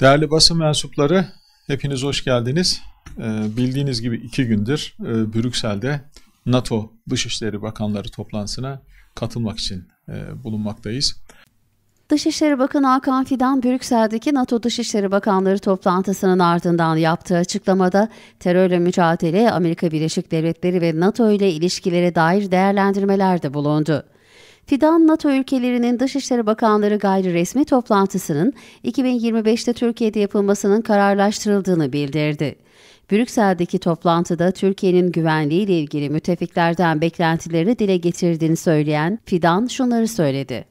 Değerli basın mensupları, hepiniz hoş geldiniz. Ee, bildiğiniz gibi iki gündür e, Brüksel'de NATO Dışişleri Bakanları toplantısına katılmak için e, bulunmaktayız. Dışişleri Bakanı Hakan Fidan, Brüksel'deki NATO Dışişleri Bakanları toplantısının ardından yaptığı açıklamada terörle mücadele, Amerika Birleşik Devletleri ve NATO ile ilişkilere dair değerlendirmelerde bulundu. Fidan, NATO ülkelerinin Dışişleri Bakanları gayri resmi toplantısının 2025'te Türkiye'de yapılmasının kararlaştırıldığını bildirdi. Brüksel'deki toplantıda Türkiye'nin güvenliği ile ilgili müttefiklerden beklentilerini dile getirdiğini söyleyen Fidan şunları söyledi.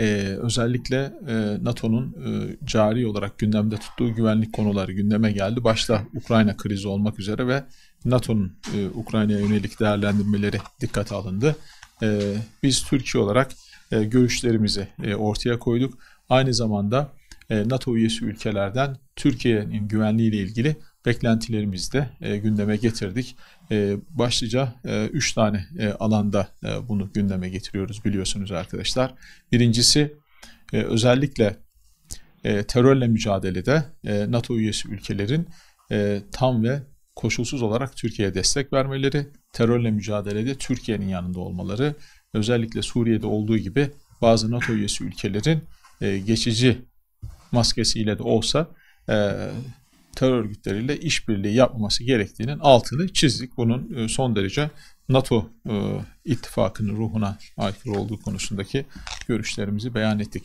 Ee, özellikle e, NATO'nun e, cari olarak gündemde tuttuğu güvenlik konuları gündeme geldi. Başta Ukrayna krizi olmak üzere ve NATO'nun e, Ukrayna'ya yönelik değerlendirmeleri dikkate alındı. E, biz Türkiye olarak e, görüşlerimizi e, ortaya koyduk. Aynı zamanda e, NATO üyesi ülkelerden Türkiye'nin güvenliği ile ilgili beklentilerimizi de e, gündeme getirdik. E, başlıca 3 e, tane e, alanda e, bunu gündeme getiriyoruz biliyorsunuz arkadaşlar. Birincisi e, özellikle e, terörle mücadelede e, NATO üyesi ülkelerin e, tam ve koşulsuz olarak Türkiye'ye destek vermeleri, terörle mücadelede Türkiye'nin yanında olmaları, özellikle Suriye'de olduğu gibi bazı NATO üyesi ülkelerin e, geçici maskesiyle de olsa e, terör örgütleriyle işbirliği yapmaması gerektiğinin altını çizdik. Bunun e, son derece NATO e, ittifakının ruhuna aykırı olduğu konusundaki görüşlerimizi beyan ettik.